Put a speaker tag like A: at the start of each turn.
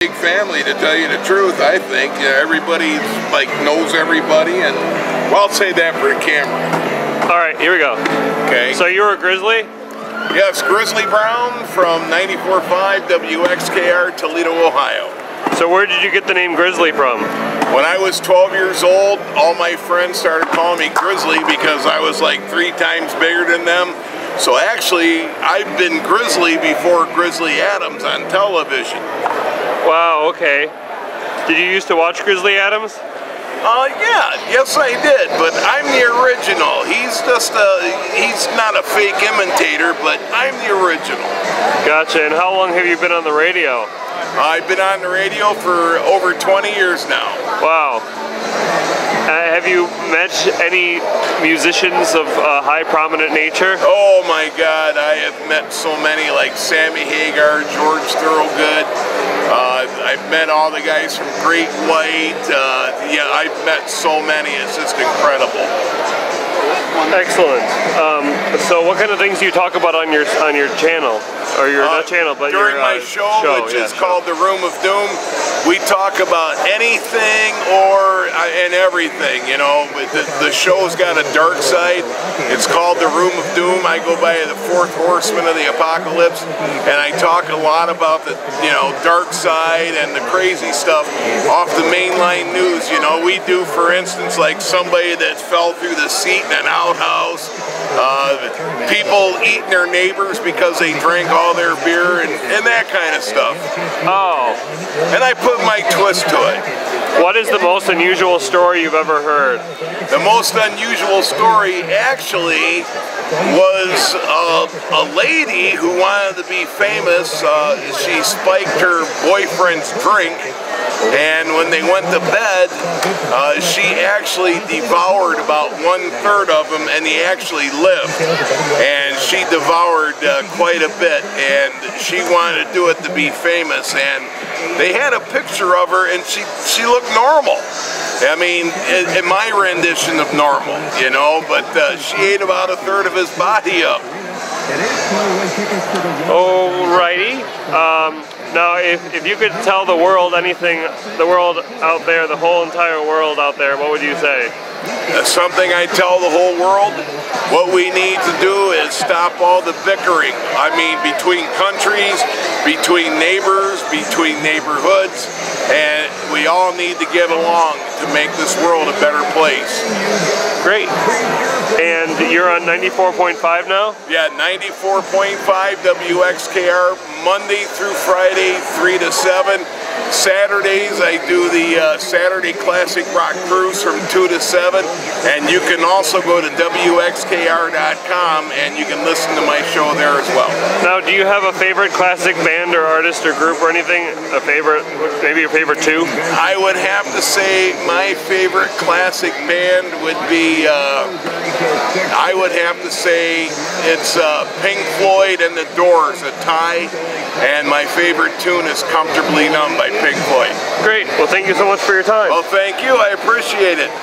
A: big family to tell you the truth, I think. Everybody like knows everybody and well I'll say that for the camera.
B: Alright, here we go.
A: Okay.
B: So you were a Grizzly?
A: Yes, Grizzly Brown from 94.5 WXKR Toledo, Ohio.
B: So where did you get the name Grizzly from?
A: When I was 12 years old, all my friends started calling me Grizzly because I was like three times bigger than them. So actually, I've been Grizzly before Grizzly Adams on television.
B: Wow, okay. Did you used to watch Grizzly Adams?
A: Uh, yeah, yes I did, but I'm the original. He's just a, he's not a fake imitator, but I'm the original.
B: Gotcha, and how long have you been on the radio?
A: I've been on the radio for over 20 years now.
B: Wow. Uh, have you met any musicians of uh, high prominent nature?
A: Oh my God, I have met so many like Sammy Hagar, George Thorogood. Uh, I've met all the guys from Great White. Uh, yeah, I've met so many. It's just incredible.
B: Excellent. Um, so, what kind of things do you talk about on your on your channel, or your
A: Uh,
B: not channel, but
A: during
B: your,
A: my
B: uh,
A: show, which
B: yeah,
A: is called The Room of Doom, we talk about anything or uh, and everything. You know, the, the show's got a dark side. It's called The Room of Doom. I go by the fourth horseman of the apocalypse, and I talk a lot about the you know dark side and the crazy stuff off the mainline news. You know, we do, for instance, like somebody that fell through the seat in an outhouse. Uh, people eating their neighbors because they drank all their beer and, and that kind of stuff.
B: Oh,
A: And I put my twist to it.
B: what is the most unusual story you've ever heard?
A: The most unusual story actually was uh, a lady who wanted to be famous. Uh, she spiked her boyfriend's drink, and when they went to bed, uh, she actually devoured about one third of him, and he actually lived. And she devoured uh, quite a bit, and she wanted to do it to be famous. And they had a picture of her, and she she looked normal. I mean, in, in my rendition of normal, you know, but uh, she ate about a third of his body up.
B: Alrighty. Um, now, if, if you could tell the world anything, the world out there, the whole entire world out there, what would you say?
A: That's something I tell the whole world. What we need to do is stop all the bickering. I mean, between countries, between neighbors, between neighborhoods, and we all need to get along to make this world a better place.
B: Great. And you're on 94.5 now?
A: Yeah, 94.5 WXKR, Monday through Friday, 3 to 7. Saturdays, I do the uh, Saturday Classic Rock Cruise from 2 to 7. And you can also go to WXKR.com and you can listen to my show there as well.
B: Now, do you have a favorite classic band or artist or group or anything? A favorite, maybe your favorite two?
A: I would have to say my favorite classic band would be, uh, I would have to say it's uh, Pink Floyd and the Doors, a tie. And my favorite tune is Comfortably Numb by Pink Floyd.
B: Great. Well, thank you so much for your time.
A: Well, thank you. I appreciate it.